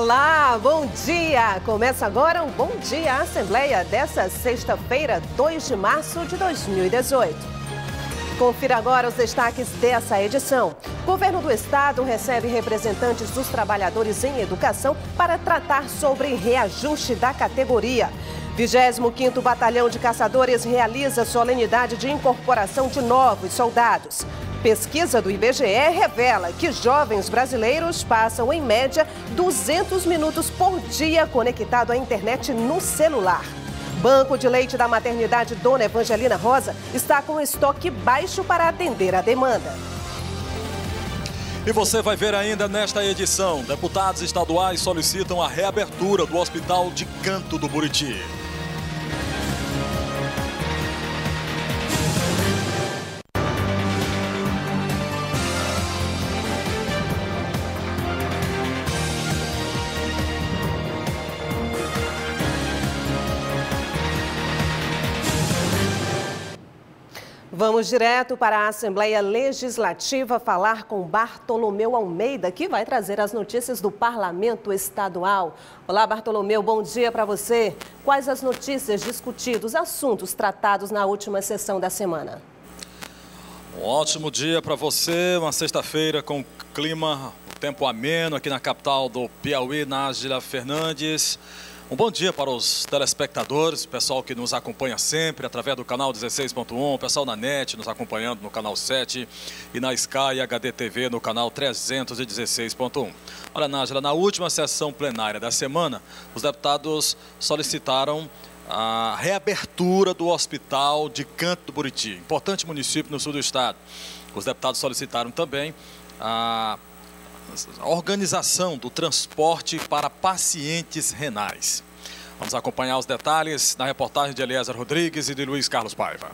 Olá, bom dia! Começa agora um Bom Dia Assembleia dessa sexta-feira, 2 de março de 2018. Confira agora os destaques dessa edição. O governo do estado recebe representantes dos trabalhadores em educação para tratar sobre reajuste da categoria. 25º Batalhão de Caçadores realiza solenidade de incorporação de novos soldados. Pesquisa do IBGE revela que jovens brasileiros passam, em média, 200 minutos por dia conectado à internet no celular. Banco de leite da maternidade Dona Evangelina Rosa está com estoque baixo para atender a demanda. E você vai ver ainda nesta edição: deputados estaduais solicitam a reabertura do Hospital de Canto do Buriti. Vamos direto para a Assembleia Legislativa falar com Bartolomeu Almeida, que vai trazer as notícias do Parlamento Estadual. Olá, Bartolomeu, bom dia para você. Quais as notícias discutidas, assuntos tratados na última sessão da semana? Um ótimo dia para você, uma sexta-feira com clima, tempo ameno aqui na capital do Piauí, Nájila Fernandes. Um bom dia para os telespectadores, pessoal que nos acompanha sempre através do canal 16.1, o pessoal na NET nos acompanhando no canal 7 e na Sky HD TV no canal 316.1. Olha, Nájila, na última sessão plenária da semana, os deputados solicitaram a reabertura do hospital de Canto do Buriti, importante município no sul do estado. Os deputados solicitaram também a a organização do transporte para pacientes renais. Vamos acompanhar os detalhes na reportagem de Eliezer Rodrigues e de Luiz Carlos Paiva.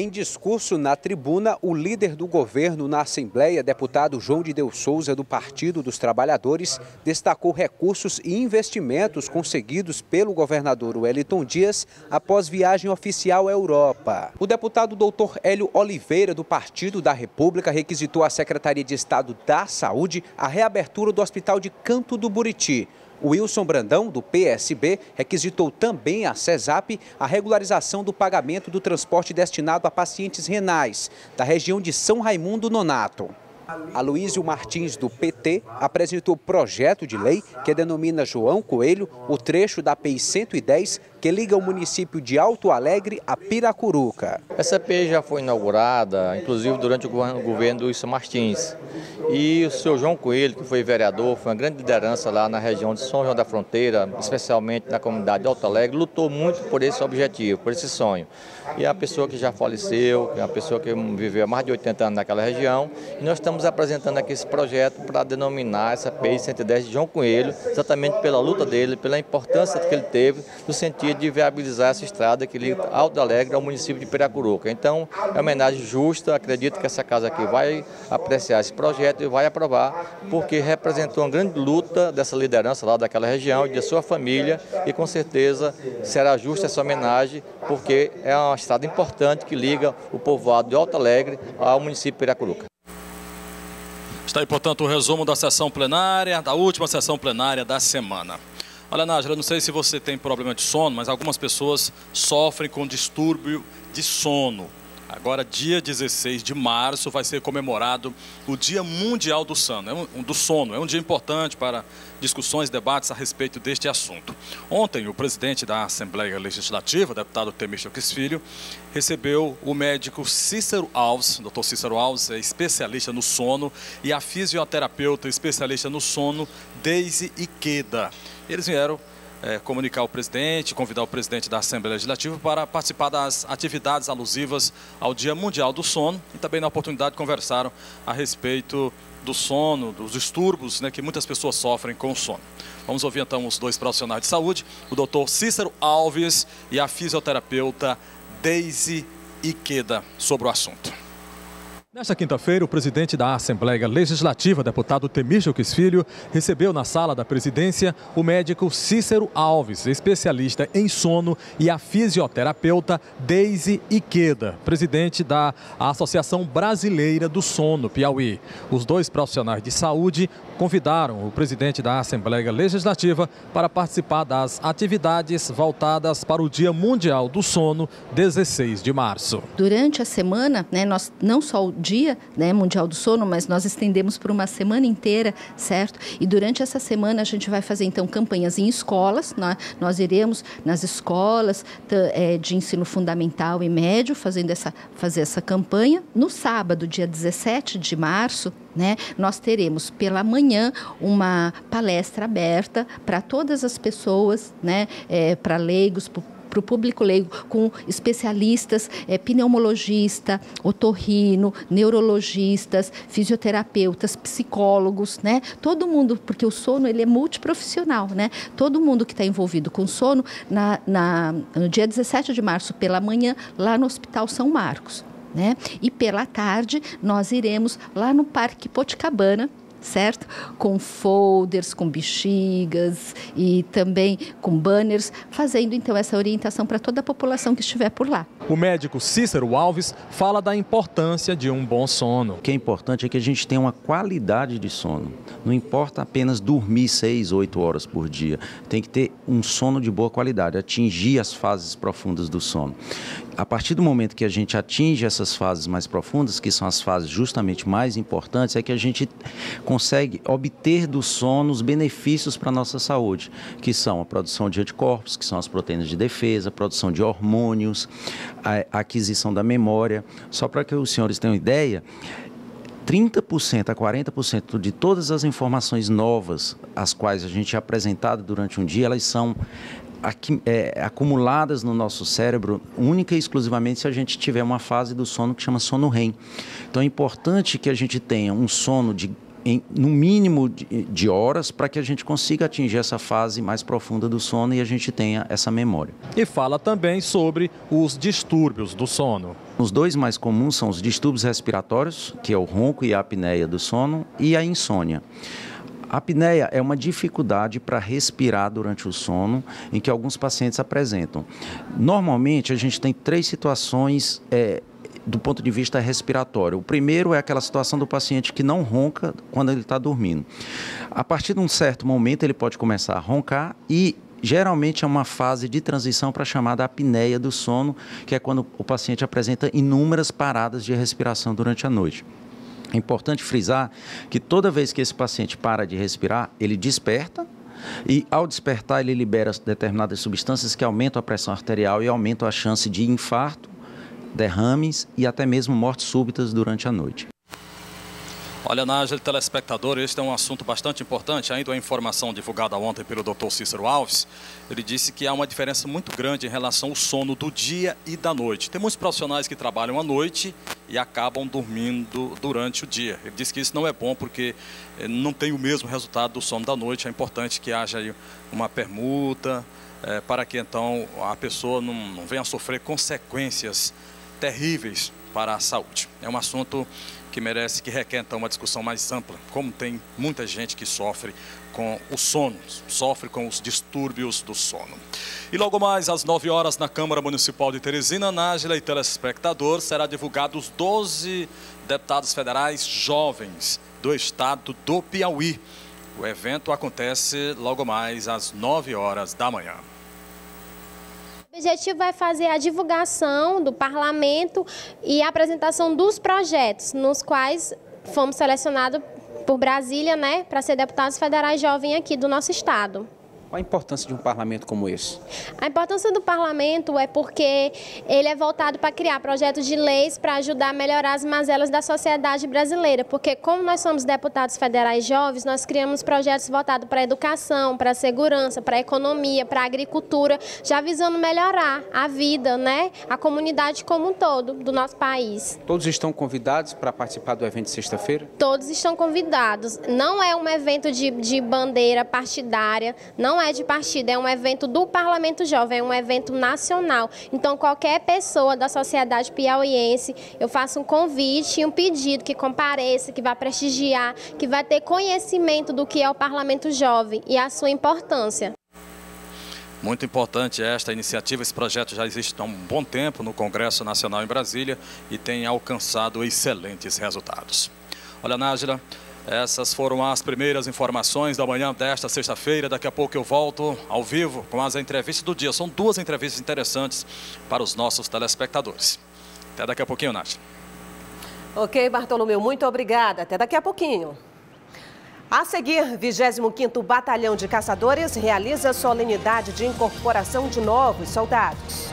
Em discurso na tribuna, o líder do governo na Assembleia, deputado João de Deus Souza, do Partido dos Trabalhadores, destacou recursos e investimentos conseguidos pelo governador Wellington Dias após viagem oficial à Europa. O deputado doutor Hélio Oliveira, do Partido da República, requisitou à Secretaria de Estado da Saúde a reabertura do Hospital de Canto do Buriti. Wilson Brandão, do PSB, requisitou também à CESAP a regularização do pagamento do transporte destinado a pacientes renais da região de São Raimundo Nonato. Aloísio Martins, do PT, apresentou projeto de lei que denomina João Coelho o trecho da PI 110 que liga o município de Alto Alegre a Piracuruca. Essa PI já foi inaugurada, inclusive durante o governo do Wilson Martins. E o senhor João Coelho, que foi vereador, foi uma grande liderança lá na região de São João da Fronteira, especialmente na comunidade de Alto Alegre, lutou muito por esse objetivo, por esse sonho. E é uma pessoa que já faleceu, é uma pessoa que viveu há mais de 80 anos naquela região, e nós estamos apresentando aqui esse projeto para denominar essa PI 110 de João Coelho, exatamente pela luta dele, pela importância que ele teve, no sentido de viabilizar essa estrada que liga Alto Alegre ao município de Piracuruca. Então, é uma homenagem justa, acredito que essa casa aqui vai apreciar esse projeto e vai aprovar, porque representou uma grande luta dessa liderança lá daquela região e de sua família e com certeza será justa essa homenagem, porque é uma estrada importante que liga o povoado de Alto Alegre ao município de Piracuruca. Está aí, portanto, o resumo da sessão plenária, da última sessão plenária da semana. Olha, Nájila, não sei se você tem problema de sono, mas algumas pessoas sofrem com distúrbio de sono. Agora, dia 16 de março, vai ser comemorado o Dia Mundial do Sono. É um, do sono. É um dia importante para discussões debates a respeito deste assunto. Ontem, o presidente da Assembleia Legislativa, deputado Temístocles Filho, recebeu o médico Cícero Alves. O doutor Cícero Alves é especialista no sono e a fisioterapeuta especialista no sono, Deise Iqueda. Eles vieram é, comunicar ao presidente, convidar o presidente da Assembleia Legislativa para participar das atividades alusivas ao Dia Mundial do Sono e também na oportunidade conversaram a respeito do sono, dos distúrbios né, que muitas pessoas sofrem com o sono. Vamos ouvir então os dois profissionais de saúde, o doutor Cícero Alves e a fisioterapeuta Deise Iqueda sobre o assunto. Nesta quinta-feira, o presidente da Assembleia Legislativa, deputado Temístocles Filho, recebeu na sala da presidência o médico Cícero Alves, especialista em sono, e a fisioterapeuta Deise Iqueda, presidente da Associação Brasileira do Sono, Piauí. Os dois profissionais de saúde convidaram o presidente da Assembleia Legislativa para participar das atividades voltadas para o Dia Mundial do Sono, 16 de março. Durante a semana, né, nós não só o Dia né, Mundial do Sono, mas nós estendemos por uma semana inteira, certo? E durante essa semana a gente vai fazer então campanhas em escolas, né? nós iremos nas escolas é, de ensino fundamental e médio fazendo essa, fazer essa campanha. No sábado, dia 17 de março, né, nós teremos pela manhã uma palestra aberta para todas as pessoas, né, é, para leigos, para o público leigo, com especialistas, é, pneumologista, otorrino, neurologistas, fisioterapeutas, psicólogos, né? Todo mundo, porque o sono ele é multiprofissional, né? Todo mundo que está envolvido com sono, na, na, no dia 17 de março, pela manhã, lá no Hospital São Marcos. Né? E pela tarde nós iremos lá no Parque Poticabana, certo? Com folders, com bexigas e também com banners, fazendo então essa orientação para toda a população que estiver por lá. O médico Cícero Alves fala da importância de um bom sono. O que é importante é que a gente tenha uma qualidade de sono. Não importa apenas dormir 6, 8 horas por dia. Tem que ter um sono de boa qualidade, atingir as fases profundas do sono a partir do momento que a gente atinge essas fases mais profundas, que são as fases justamente mais importantes, é que a gente consegue obter do sono os benefícios para a nossa saúde, que são a produção de anticorpos, que são as proteínas de defesa, a produção de hormônios, a aquisição da memória. Só para que os senhores tenham ideia, 30% a 40% de todas as informações novas, as quais a gente é apresentado durante um dia, elas são é, acumuladas no nosso cérebro única e exclusivamente se a gente tiver uma fase do sono que chama sono REM. Então é importante que a gente tenha um sono de em, no mínimo de, de horas para que a gente consiga atingir essa fase mais profunda do sono e a gente tenha essa memória. E fala também sobre os distúrbios do sono. Os dois mais comuns são os distúrbios respiratórios, que é o ronco e a apneia do sono, e a insônia. A apneia é uma dificuldade para respirar durante o sono, em que alguns pacientes apresentam. Normalmente, a gente tem três situações é, do ponto de vista respiratório. O primeiro é aquela situação do paciente que não ronca quando ele está dormindo. A partir de um certo momento, ele pode começar a roncar e geralmente é uma fase de transição para a chamada apneia do sono, que é quando o paciente apresenta inúmeras paradas de respiração durante a noite. É importante frisar que toda vez que esse paciente para de respirar, ele desperta, e ao despertar, ele libera determinadas substâncias que aumentam a pressão arterial e aumentam a chance de infarto, derrames e até mesmo mortes súbitas durante a noite. Olha, Nájila, telespectador, este é um assunto bastante importante. Ainda uma informação divulgada ontem pelo Dr. Cícero Alves, ele disse que há uma diferença muito grande em relação ao sono do dia e da noite. Tem muitos profissionais que trabalham à noite e acabam dormindo durante o dia. Ele disse que isso não é bom porque eh, não tem o mesmo resultado do sono da noite. É importante que haja uma permuta é, para que então a pessoa não, não venha a sofrer consequências terríveis para a saúde. É um assunto que merece, que requer então uma discussão mais ampla, como tem muita gente que sofre com o sono, sofre com os distúrbios do sono. E logo mais às 9 horas na Câmara Municipal de Teresina, Nájila e telespectador, será divulgado os 12 deputados federais jovens do estado do Piauí. O evento acontece logo mais às 9 horas da manhã. O objetivo é fazer a divulgação do parlamento e a apresentação dos projetos, nos quais fomos selecionados por Brasília, né, para ser deputados federais jovens aqui do nosso estado. Qual a importância de um parlamento como esse? A importância do parlamento é porque ele é voltado para criar projetos de leis para ajudar a melhorar as mazelas da sociedade brasileira. Porque, como nós somos deputados federais jovens, nós criamos projetos voltados para a educação, para a segurança, para a economia, para a agricultura, já visando melhorar a vida, né? A comunidade como um todo do nosso país. Todos estão convidados para participar do evento de sexta-feira? Todos estão convidados. Não é um evento de, de bandeira partidária, não não é de partido, é um evento do Parlamento Jovem, é um evento nacional. Então, qualquer pessoa da sociedade piauiense, eu faço um convite e um pedido que compareça, que vá prestigiar, que vai ter conhecimento do que é o Parlamento Jovem e a sua importância. Muito importante esta iniciativa, esse projeto já existe há um bom tempo no Congresso Nacional em Brasília e tem alcançado excelentes resultados. Olha, Nájila, essas foram as primeiras informações da manhã desta sexta-feira. Daqui a pouco eu volto ao vivo com as entrevistas do dia. São duas entrevistas interessantes para os nossos telespectadores. Até daqui a pouquinho, Nájila. Ok, Bartolomeu, muito obrigada. Até daqui a pouquinho. A seguir, 25º Batalhão de Caçadores realiza solenidade de incorporação de novos soldados.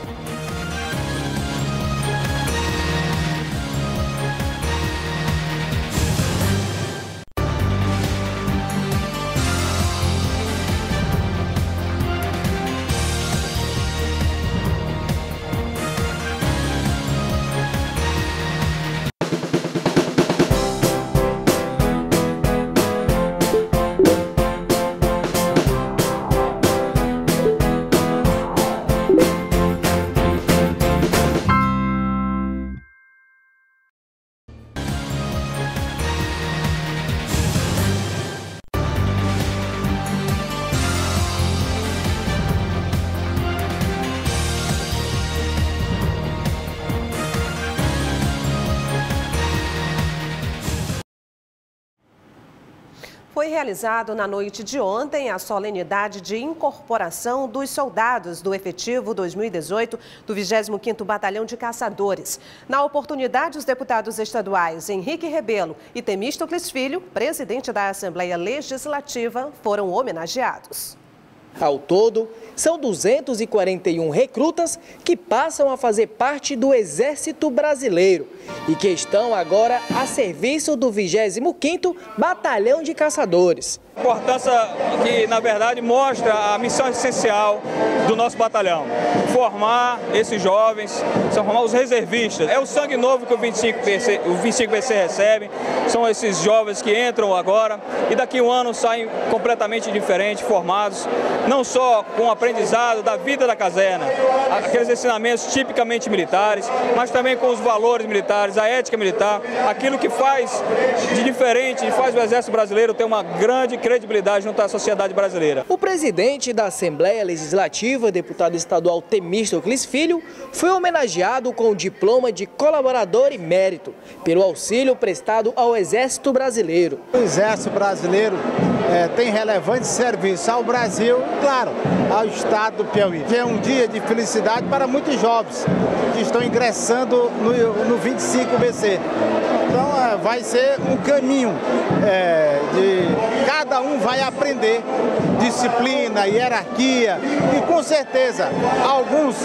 Foi realizado na noite de ontem a solenidade de incorporação dos soldados do efetivo 2018 do 25º Batalhão de Caçadores. Na oportunidade, os deputados estaduais Henrique Rebelo e Temístocles Filho, presidente da Assembleia Legislativa, foram homenageados. Ao todo, são 241 recrutas que passam a fazer parte do Exército Brasileiro e que estão agora a serviço do 25º Batalhão de Caçadores. Importância que, na verdade, mostra a missão essencial do nosso batalhão. Formar esses jovens, formar os reservistas. É o sangue novo que o 25BC, o 25BC recebe, são esses jovens que entram agora e daqui a um ano saem completamente diferentes, formados, não só com o aprendizado da vida da caserna, aqueles ensinamentos tipicamente militares, mas também com os valores militares, a ética militar, aquilo que faz de diferente faz o Exército Brasileiro ter uma grande credibilidade junto à sociedade brasileira. O presidente da Assembleia Legislativa, deputado estadual Temístocles Filho, foi homenageado com o diploma de colaborador e mérito pelo auxílio prestado ao Exército Brasileiro. O Exército Brasileiro é, tem relevante serviço ao Brasil claro, ao Estado do Piauí. Que é um dia de felicidade para muitos jovens que estão ingressando no, no 25BC. Então, é, vai ser um caminho é, de cada um vai aprender disciplina, hierarquia e com certeza alguns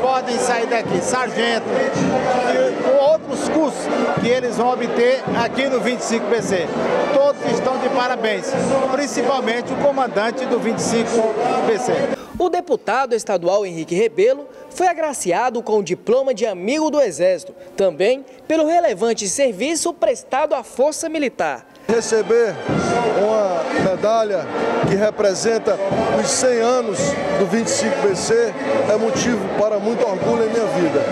podem sair daqui sargento e outros cursos que eles vão obter aqui no 25BC. Todos estão de parabéns, principalmente o comandante do 25BC. O deputado estadual Henrique Rebelo foi agraciado com o diploma de amigo do Exército, também pelo relevante serviço prestado à Força Militar. Receber uma medalha que representa os 100 anos do 25BC é motivo para muito orgulho em minha vida.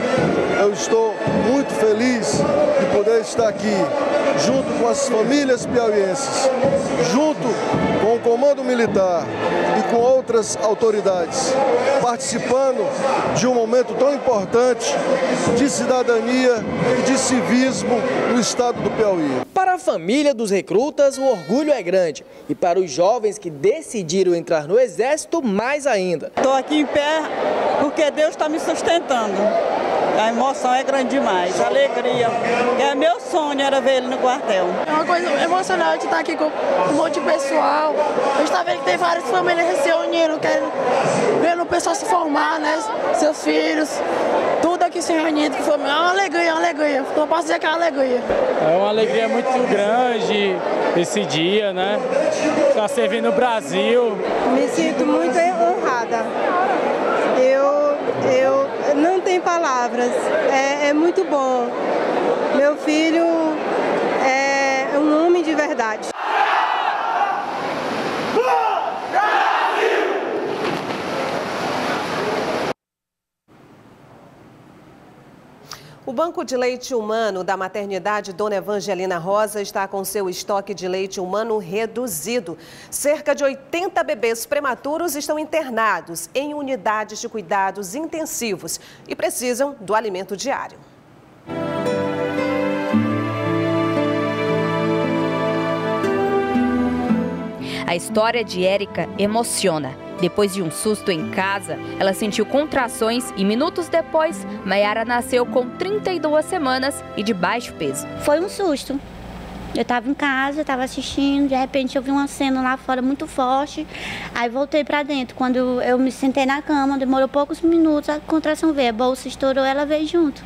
Eu estou muito feliz de poder estar aqui junto com as famílias piauienses, junto com o Comando Militar e com outras autoridades, participando de um momento tão importante de cidadania e de civismo no estado do Piauí. Para a família dos recrutas, o orgulho é grande. E para os jovens que decidiram entrar no Exército, mais ainda. Estou aqui em pé porque Deus está me sustentando. A emoção é grande demais, a alegria. É meu sonho era ver ele no quartel. É uma coisa emocionante estar aqui com um monte de pessoal. A gente está vendo que tem várias famílias se reunindo, querendo, vendo o pessoal se formar, né? Seus filhos, aqui se reunindo. Que foi, é uma alegria, uma alegria. Não posso dizer que é uma alegria. É uma alegria muito grande esse dia, né? Estar tá servindo o Brasil. Me sinto muito honrada. Eu, eu não tenho palavras. É, é muito bom. Meu filho é um homem de verdade. Banco de Leite Humano da maternidade Dona Evangelina Rosa está com seu estoque de leite humano reduzido. Cerca de 80 bebês prematuros estão internados em unidades de cuidados intensivos e precisam do alimento diário. A história de Érica emociona. Depois de um susto em casa, ela sentiu contrações e minutos depois, Mayara nasceu com 32 semanas e de baixo peso. Foi um susto. Eu estava em casa, estava assistindo, de repente eu vi uma cena lá fora muito forte. Aí voltei para dentro. Quando eu me sentei na cama, demorou poucos minutos, a contração veio, a bolsa estourou, ela veio junto.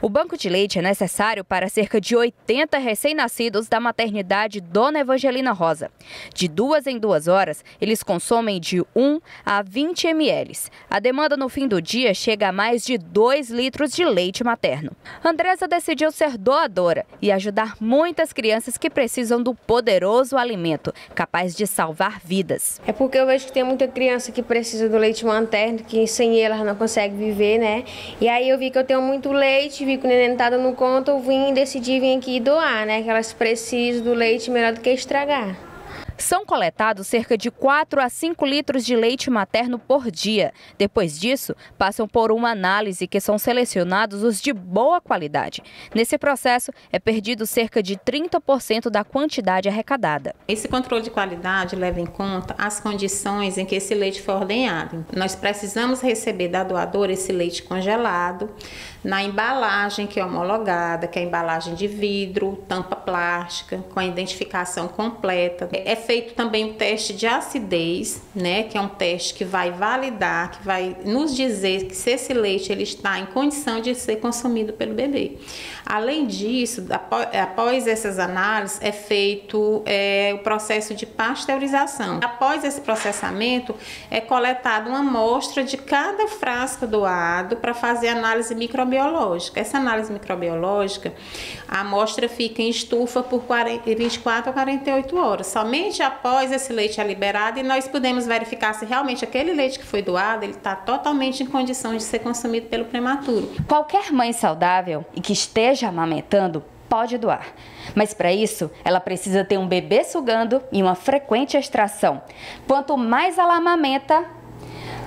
O banco de leite é necessário para cerca de 80 recém-nascidos da maternidade Dona Evangelina Rosa. De duas em duas horas, eles consomem de 1 a 20 ml. A demanda no fim do dia chega a mais de 2 litros de leite materno. Andresa decidiu ser doadora e ajudar muitas crianças que precisam do poderoso alimento, capaz de salvar vidas. É porque eu vejo que tem muita criança que precisa do leite materno, que sem ele elas não consegue viver, né? E aí eu vi que eu tenho muito leite vi que o neném tá dando conta, eu vim e decidi vir aqui doar, né? Que elas precisam do leite melhor do que estragar. São coletados cerca de 4 a 5 litros de leite materno por dia. Depois disso, passam por uma análise que são selecionados os de boa qualidade. Nesse processo, é perdido cerca de 30% da quantidade arrecadada. Esse controle de qualidade leva em conta as condições em que esse leite foi ordenhado. Nós precisamos receber da doadora esse leite congelado, na embalagem que é homologada, que é a embalagem de vidro, tampa plástica, com a identificação completa. É feito também o teste de acidez, né, que é um teste que vai validar, que vai nos dizer que se esse leite ele está em condição de ser consumido pelo bebê. Além disso, após essas análises, é feito é, o processo de pasteurização. Após esse processamento, é coletada uma amostra de cada frasco doado para fazer análise microbiológica. Essa análise microbiológica, a amostra fica em estufa por 40, 24 a 48 horas. Somente após esse leite é liberado e nós podemos verificar se realmente aquele leite que foi doado ele está totalmente em condição de ser consumido pelo prematuro. Qualquer mãe saudável e que esteja amamentando pode doar. Mas para isso, ela precisa ter um bebê sugando e uma frequente extração. Quanto mais ela amamenta,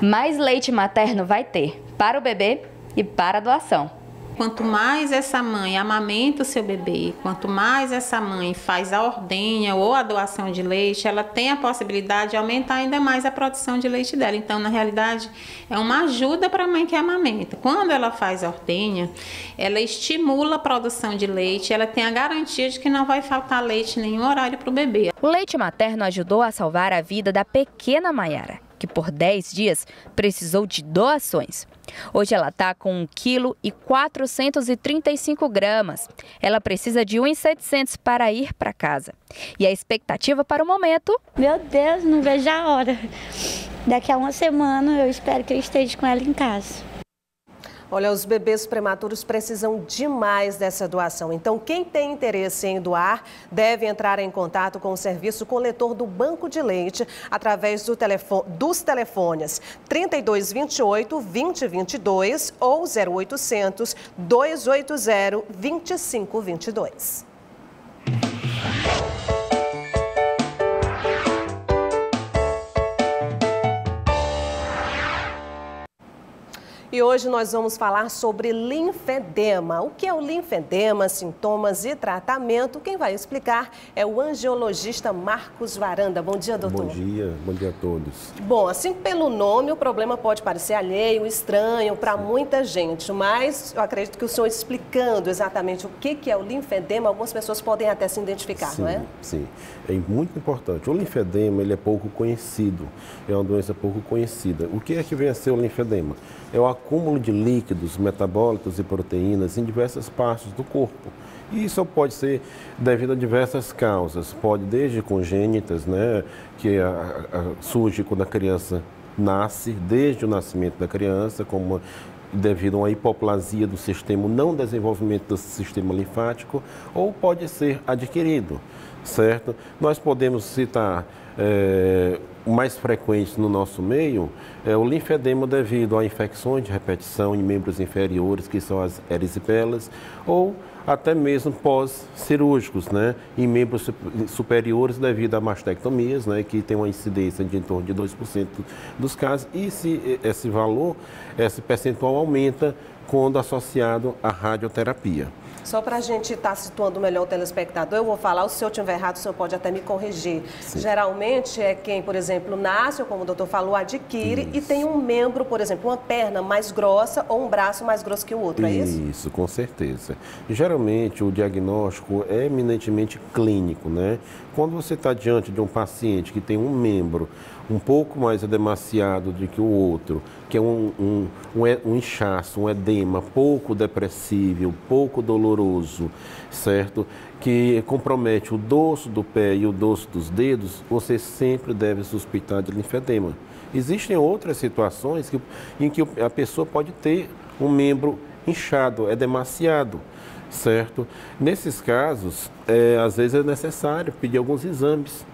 mais leite materno vai ter para o bebê e para a doação. Quanto mais essa mãe amamenta o seu bebê, quanto mais essa mãe faz a ordenha ou a doação de leite, ela tem a possibilidade de aumentar ainda mais a produção de leite dela. Então, na realidade, é uma ajuda para a mãe que amamenta. Quando ela faz a ordenha, ela estimula a produção de leite, ela tem a garantia de que não vai faltar leite em nenhum horário para o bebê. O leite materno ajudou a salvar a vida da pequena Maiara, que por 10 dias precisou de doações. Hoje ela está com 1 kg e 435 gramas. Ela precisa de 1,700 para ir para casa. E a expectativa para o momento? Meu Deus, não vejo a hora. Daqui a uma semana eu espero que eu esteja com ela em casa. Olha, os bebês prematuros precisam demais dessa doação. Então, quem tem interesse em doar deve entrar em contato com o serviço coletor do Banco de Leite através do telefone, dos telefones 3228 2022 ou 0800 280 2522. E hoje nós vamos falar sobre linfedema. O que é o linfedema, sintomas e tratamento? Quem vai explicar é o angiologista Marcos Varanda. Bom dia, doutor. Bom dia, bom dia a todos. Bom, assim pelo nome, o problema pode parecer alheio, estranho para muita gente, mas eu acredito que o senhor explicando exatamente o que é o linfedema, algumas pessoas podem até se identificar, sim, não é? Sim, é muito importante. O linfedema ele é pouco conhecido, é uma doença pouco conhecida. O que é que vem a ser o linfedema? É o acúmulo de líquidos, metabólitos e proteínas em diversas partes do corpo. E isso pode ser devido a diversas causas. Pode desde congênitas, né, que a, a, surge quando a criança nasce, desde o nascimento da criança, como devido a uma hipoplasia do sistema, não desenvolvimento do sistema linfático, ou pode ser adquirido, certo? Nós podemos citar é, mais frequentes no nosso meio é o linfedema devido a infecções de repetição em membros inferiores, que são as erisipelas, ou até mesmo pós-cirúrgicos, né, em membros superiores devido a mastectomias, né, que tem uma incidência de em torno de 2% dos casos, e se esse valor, esse percentual aumenta quando associado à radioterapia. Só para a gente estar tá situando melhor o telespectador, eu vou falar, se eu estiver errado, o senhor pode até me corrigir. Sim. Geralmente é quem, por exemplo, nasce, ou como o doutor falou, adquire isso. e tem um membro, por exemplo, uma perna mais grossa ou um braço mais grosso que o outro, é isso? Isso, com certeza. Geralmente o diagnóstico é eminentemente clínico, né? Quando você está diante de um paciente que tem um membro um pouco mais edemaciado do que o outro, que é um, um, um, um inchaço, um edema pouco depressível, pouco doloroso, certo? Que compromete o dorso do pé e o dorso dos dedos, você sempre deve suspeitar de linfedema. Existem outras situações que, em que a pessoa pode ter um membro inchado, edemaciado, certo? Nesses casos, é, às vezes é necessário pedir alguns exames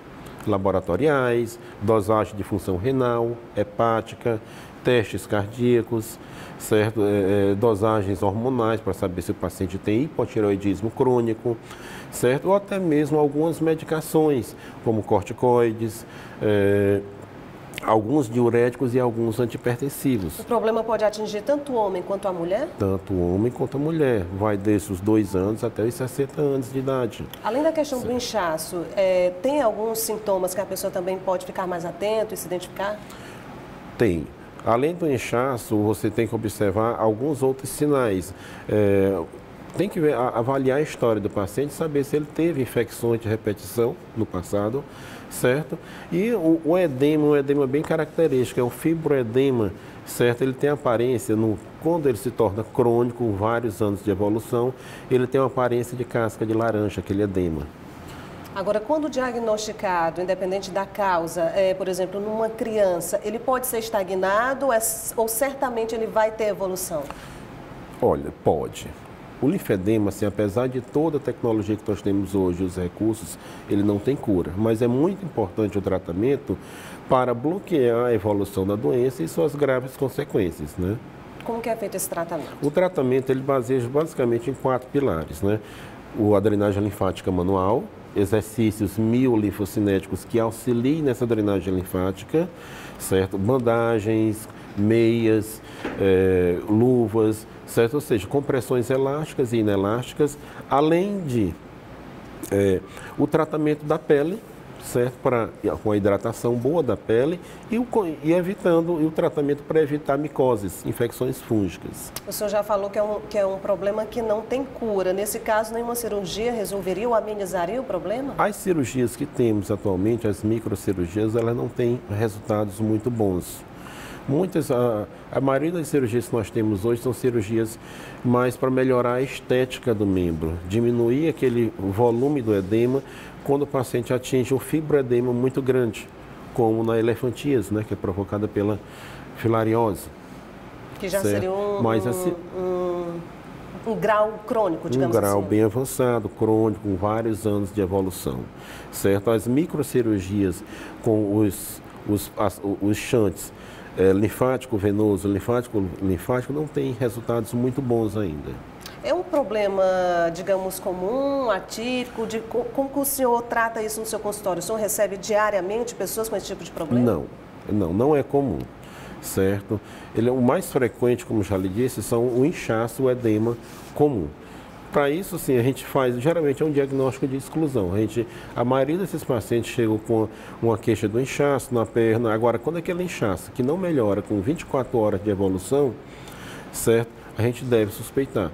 laboratoriais, dosagem de função renal, hepática, testes cardíacos, certo? É, é, dosagens hormonais para saber se o paciente tem hipotireoidismo crônico, certo? Ou até mesmo algumas medicações, como corticoides, é, alguns diuréticos e alguns antipertensivos. O problema pode atingir tanto o homem quanto a mulher? Tanto o homem quanto a mulher. Vai desde os dois anos até os 60 anos de idade. Além da questão Sim. do inchaço, é, tem alguns sintomas que a pessoa também pode ficar mais atento e se identificar? Tem. Além do inchaço, você tem que observar alguns outros sinais. É, tem que avaliar a história do paciente, saber se ele teve infecções de repetição no passado, certo? E o, o edema, um edema bem característico, é o fibroedema, certo? Ele tem aparência, no, quando ele se torna crônico, vários anos de evolução, ele tem uma aparência de casca de laranja, aquele edema. Agora, quando diagnosticado, independente da causa, é, por exemplo, numa criança, ele pode ser estagnado é, ou certamente ele vai ter evolução? Olha, pode. O linfedema, assim, apesar de toda a tecnologia que nós temos hoje, os recursos, ele não tem cura. Mas é muito importante o tratamento para bloquear a evolução da doença e suas graves consequências, né? Como que é feito esse tratamento? O tratamento, ele baseia basicamente em quatro pilares, né? O a drenagem linfática manual, exercícios miolinfocinéticos que auxiliem nessa drenagem linfática, certo? Bandagens, meias, é, luvas, certo? Ou seja, compressões elásticas e inelásticas, além de é, o tratamento da pele, certo? Para, com a hidratação boa da pele e, o, e evitando e o tratamento para evitar micoses, infecções fúngicas. O senhor já falou que é, um, que é um problema que não tem cura. Nesse caso, nenhuma cirurgia resolveria ou amenizaria o problema? As cirurgias que temos atualmente, as microcirurgias, elas não têm resultados muito bons. Muitas, a, a maioria das cirurgias que nós temos hoje são cirurgias mais para melhorar a estética do membro, diminuir aquele volume do edema quando o paciente atinge um fibroedema muito grande, como na elefantíase, né, que é provocada pela filariose. Que já certo? seria um, Mas, assim, um, um, grau crônico, digamos assim. Um grau assim. bem avançado, crônico, com vários anos de evolução. Certo? As microcirurgias com os, os, as, os chantes é, linfático venoso, linfático linfático não tem resultados muito bons ainda. É um problema, digamos, comum, atípico? De, como que o senhor trata isso no seu consultório? O senhor recebe diariamente pessoas com esse tipo de problema? Não, não, não é comum, certo? Ele, é o mais frequente, como já lhe disse, são o inchaço, o edema comum. Para isso, sim, a gente faz, geralmente é um diagnóstico de exclusão. A, gente, a maioria desses pacientes chegam com uma queixa do inchaço na perna. Agora, quando aquele inchaço que não melhora com 24 horas de evolução, certo? A gente deve suspeitar.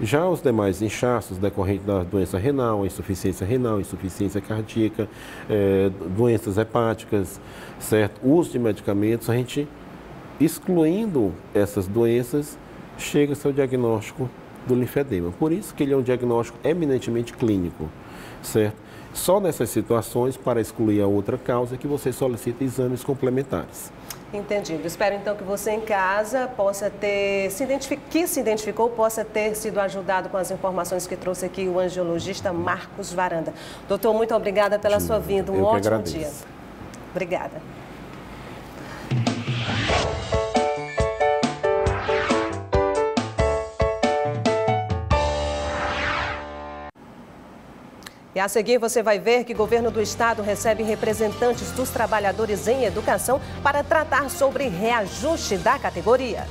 Já os demais inchaços decorrentes da doença renal, insuficiência renal, insuficiência cardíaca, é, doenças hepáticas, certo? Uso de medicamentos, a gente, excluindo essas doenças, chega ao diagnóstico do linfedema. Por isso que ele é um diagnóstico eminentemente clínico, certo? Só nessas situações, para excluir a outra causa, que você solicita exames complementares. Entendido. Espero então que você em casa possa ter, se que se identificou, possa ter sido ajudado com as informações que trouxe aqui o angiologista Marcos Varanda. Doutor, muito obrigada pela sua vinda. Um ótimo dia. Obrigada. E a seguir você vai ver que o governo do estado recebe representantes dos trabalhadores em educação para tratar sobre reajuste da categoria.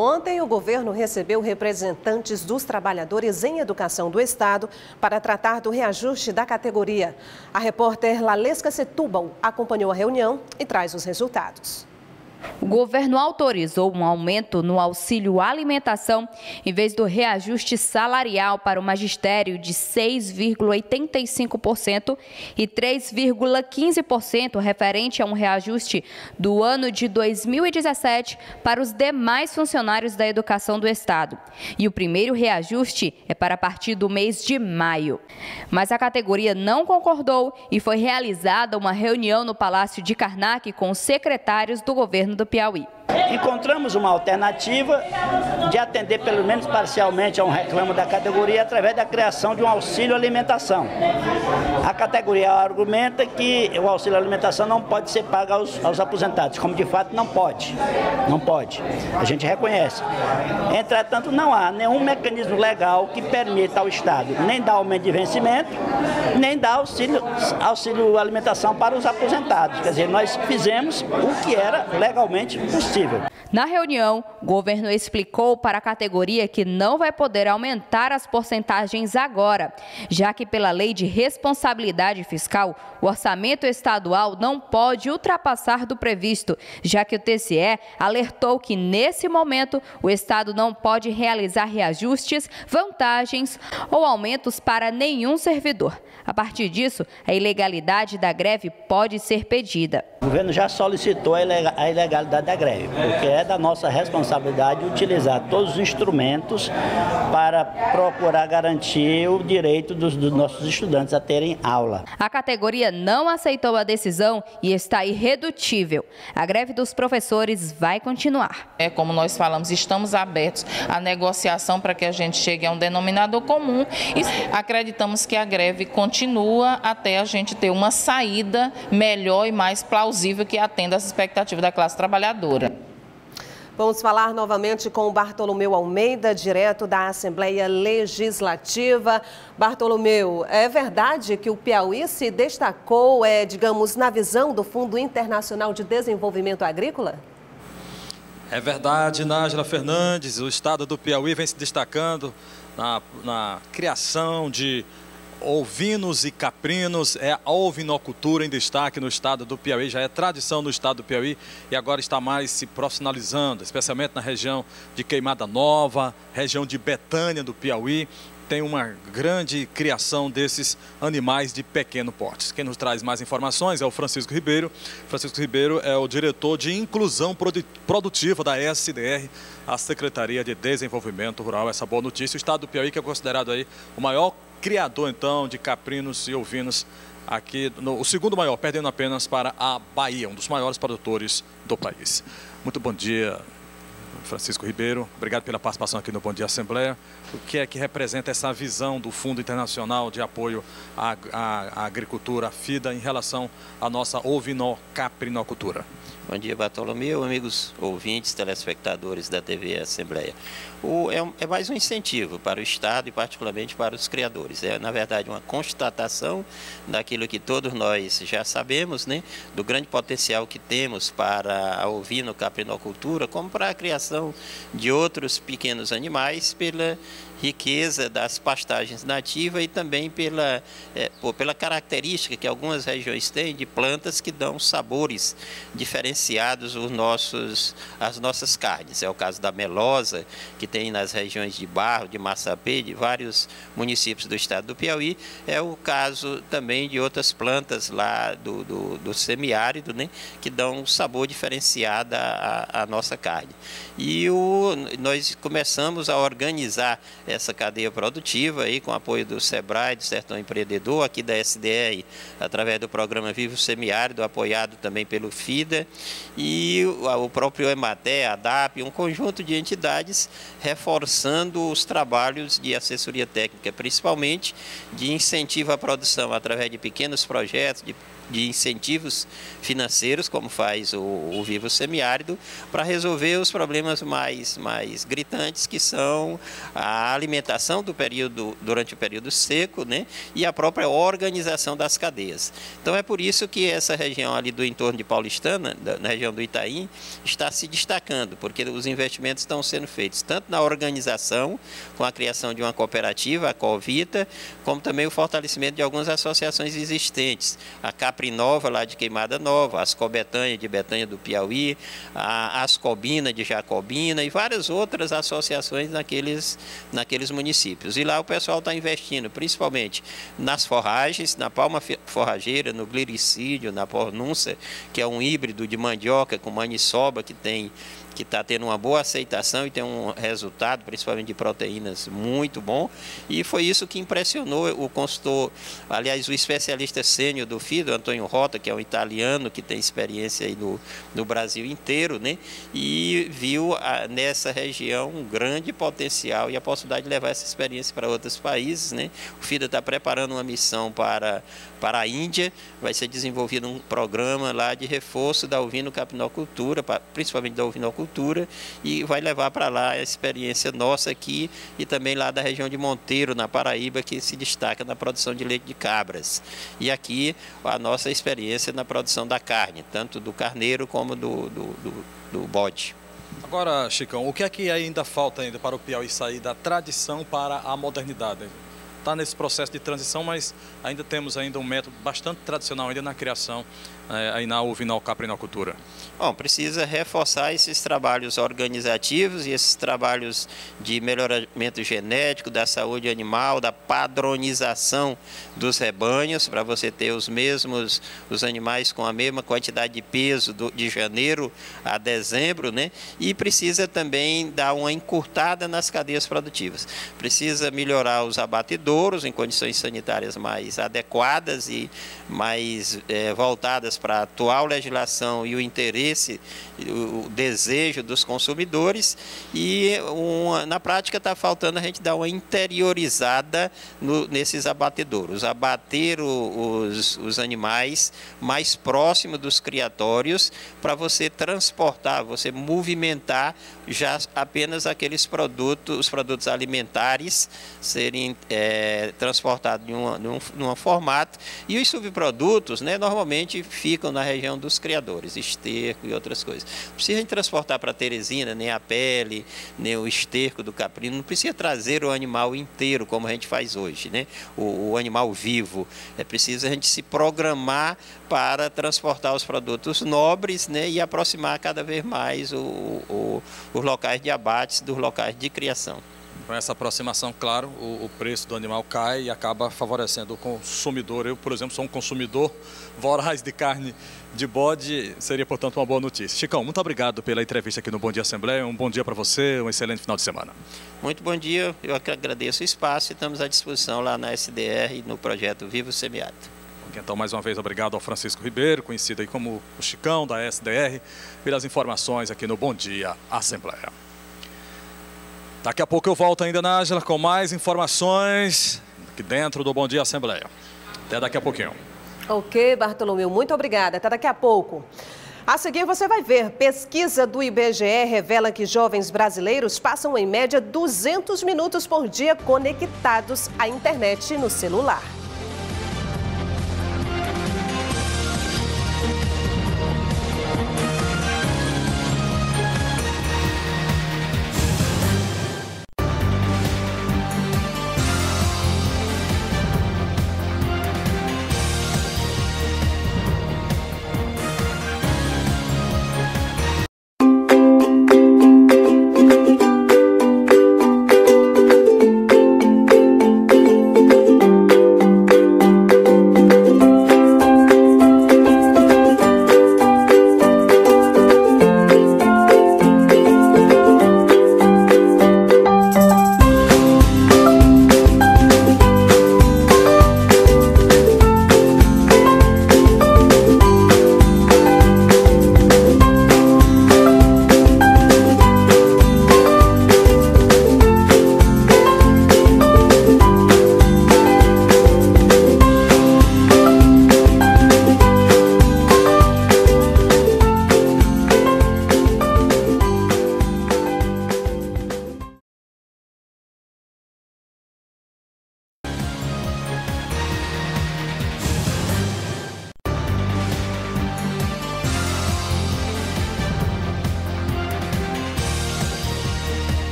Ontem, o governo recebeu representantes dos trabalhadores em educação do Estado para tratar do reajuste da categoria. A repórter Lalesca Setúbal acompanhou a reunião e traz os resultados. O governo autorizou um aumento no auxílio alimentação em vez do reajuste salarial para o magistério de 6,85% e 3,15% referente a um reajuste do ano de 2017 para os demais funcionários da educação do Estado. E o primeiro reajuste é para a partir do mês de maio. Mas a categoria não concordou e foi realizada uma reunião no Palácio de Karnak com os secretários do governo governo do Piauí. Encontramos uma alternativa de atender pelo menos parcialmente a um reclamo da categoria através da criação de um auxílio alimentação. A categoria argumenta que o auxílio alimentação não pode ser pago aos, aos aposentados, como de fato não pode. Não pode. A gente reconhece. Entretanto, não há nenhum mecanismo legal que permita ao Estado nem dar aumento de vencimento, nem dar auxílio, auxílio alimentação para os aposentados. Quer dizer, nós fizemos o que era legalmente possível possível. Na reunião, o governo explicou para a categoria que não vai poder aumentar as porcentagens agora, já que pela lei de responsabilidade fiscal, o orçamento estadual não pode ultrapassar do previsto, já que o TCE alertou que nesse momento o estado não pode realizar reajustes, vantagens ou aumentos para nenhum servidor. A partir disso, a ilegalidade da greve pode ser pedida. O governo já solicitou a ilegalidade da greve, porque é da nossa responsabilidade utilizar todos os instrumentos para procurar garantir o direito dos, dos nossos estudantes a terem aula. A categoria não aceitou a decisão e está irredutível. A greve dos professores vai continuar. É como nós falamos, estamos abertos à negociação para que a gente chegue a um denominador comum e acreditamos que a greve continua até a gente ter uma saída melhor e mais plausível que atenda às expectativas da classe trabalhadora. Vamos falar novamente com o Bartolomeu Almeida, direto da Assembleia Legislativa. Bartolomeu, é verdade que o Piauí se destacou, é, digamos, na visão do Fundo Internacional de Desenvolvimento Agrícola? É verdade, Nájila Fernandes. O estado do Piauí vem se destacando na, na criação de ovinos e caprinos, é a ovinocultura em destaque no estado do Piauí, já é tradição no estado do Piauí e agora está mais se profissionalizando, especialmente na região de Queimada Nova, região de Betânia do Piauí, tem uma grande criação desses animais de pequeno porte. Quem nos traz mais informações é o Francisco Ribeiro. Francisco Ribeiro é o diretor de inclusão produtiva da SDR, a Secretaria de Desenvolvimento Rural. Essa boa notícia, o estado do Piauí que é considerado aí o maior criador então de caprinos e ovinos aqui, no, o segundo maior, perdendo apenas para a Bahia, um dos maiores produtores do país. Muito bom dia, Francisco Ribeiro. Obrigado pela participação aqui no Bom Dia Assembleia. O que é que representa essa visão do Fundo Internacional de Apoio à, à, à Agricultura, FIDA, em relação à nossa ovinocaprinocultura? Bom dia, Bartolomeu, amigos ouvintes, telespectadores da TV Assembleia. O, é, é, mais um incentivo para o Estado e particularmente para os criadores. É, na verdade, uma constatação daquilo que todos nós já sabemos, né, do grande potencial que temos para a ovino-caprinocultura, como para a criação criação de outros pequenos animais pela riqueza das pastagens nativas e também pela, é, pela característica que algumas regiões têm de plantas que dão sabores diferenciados os nossos, às nossas carnes. É o caso da melosa, que tem nas regiões de Barro, de Massapê, de vários municípios do estado do Piauí. É o caso também de outras plantas lá do, do, do semiárido, né, que dão um sabor diferenciado à, à nossa carne. E o, nós começamos a organizar essa cadeia produtiva aí com apoio do SEBRAE, do Sertão Empreendedor, aqui da SDR, através do programa Vivo Semiárido, apoiado também pelo FIDA, e o próprio EMATE, a DAP, um conjunto de entidades reforçando os trabalhos de assessoria técnica, principalmente de incentivo à produção através de pequenos projetos, de de incentivos financeiros, como faz o, o Vivo Semiárido, para resolver os problemas mais, mais gritantes, que são a alimentação do período, durante o período seco né, e a própria organização das cadeias. Então é por isso que essa região ali do entorno de Paulistana, da, na região do Itaim, está se destacando, porque os investimentos estão sendo feitos tanto na organização, com a criação de uma cooperativa, a Covita, como também o fortalecimento de algumas associações existentes. A CAP Caprinova, lá de Queimada Nova, as Cobetanha de Betanha do Piauí, a Ascobina de Jacobina e várias outras associações naqueles, naqueles municípios. E lá o pessoal está investindo, principalmente nas forragens, na palma forrageira, no gliricídio, na pornúncia, que é um híbrido de mandioca com maniçoba que tem que está tendo uma boa aceitação e tem um resultado, principalmente de proteínas, muito bom. E foi isso que impressionou o consultor, aliás, o especialista sênior do FIDO, Antônio Rota, que é um italiano que tem experiência aí no, no Brasil inteiro, né? E viu a, nessa região um grande potencial e a possibilidade de levar essa experiência para outros países, né? O FIDA está preparando uma missão para, para a Índia, vai ser desenvolvido um programa lá de reforço da ovino-capinocultura, principalmente da ovinocultura, e vai levar para lá a experiência nossa aqui e também lá da região de Monteiro, na Paraíba, que se destaca na produção de leite de cabras. E aqui a nossa experiência na produção da carne, tanto do carneiro como do, do, do, do bode. Agora, Chicão, o que é que ainda falta ainda para o Piauí sair da tradição para a modernidade? Está nesse processo de transição, mas ainda temos ainda um método bastante tradicional ainda na criação é, aí na ovinocaprinocultura? Bom, precisa reforçar esses trabalhos organizativos e esses trabalhos de melhoramento genético da saúde animal, da padronização dos rebanhos, para você ter os mesmos, os animais com a mesma quantidade de peso do, de janeiro a dezembro, né? E precisa também dar uma encurtada nas cadeias produtivas. Precisa melhorar os abatedouros em condições sanitárias mais adequadas e mais é, voltadas para a atual legislação e o interesse, o desejo dos consumidores. E uma, na prática está faltando a gente dar uma interiorizada no, nesses abatedouros, abater o, os, os animais mais próximo dos criatórios para você transportar, você movimentar já apenas aqueles produtos, os produtos alimentares serem é, transportados em um formato e os subprodutos, né, normalmente ficam na região dos criadores, esterco e outras coisas. Não precisa transportar para Teresina nem a pele, nem o esterco do caprino, não precisa trazer o animal inteiro como a gente faz hoje, né? O, o animal vivo. É preciso a gente se programar para transportar os produtos nobres né, e aproximar cada vez mais o, o, os locais de abates dos locais de criação. Com essa aproximação, claro, o, o, preço do animal cai e acaba favorecendo o consumidor. Eu, por exemplo, sou um consumidor voraz de carne de bode, seria, portanto, uma boa notícia. Chicão, muito obrigado pela entrevista aqui no Bom Dia Assembleia. Um bom dia para você, um excelente final de semana. Muito bom dia, eu agradeço o espaço e estamos à disposição lá na SDR no projeto Vivo Semiárido. Então, mais uma vez, obrigado ao Francisco Ribeiro, conhecido aí como o Chicão da SDR, pelas informações aqui no Bom Dia Assembleia. Daqui a pouco eu volto ainda, Nájila, com mais informações aqui dentro do Bom Dia Assembleia. Até daqui a pouquinho. Ok, Bartolomeu, muito obrigada. Até daqui a pouco. A seguir você vai ver, pesquisa do IBGE revela que jovens brasileiros passam em média 200 minutos por dia conectados à internet no celular.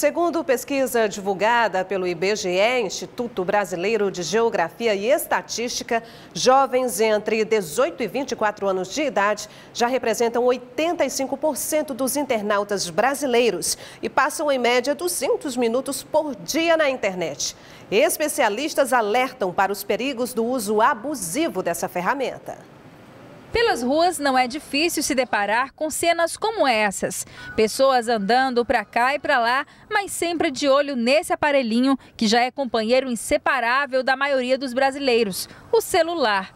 Segundo pesquisa divulgada pelo IBGE, Instituto Brasileiro de Geografia e Estatística, jovens entre 18 e 24 anos de idade já representam 85% dos internautas brasileiros e passam em média 200 minutos por dia na internet. Especialistas alertam para os perigos do uso abusivo dessa ferramenta. Pelas ruas não é difícil se deparar com cenas como essas. Pessoas andando para cá e para lá, mas sempre de olho nesse aparelhinho que já é companheiro inseparável da maioria dos brasileiros, o celular.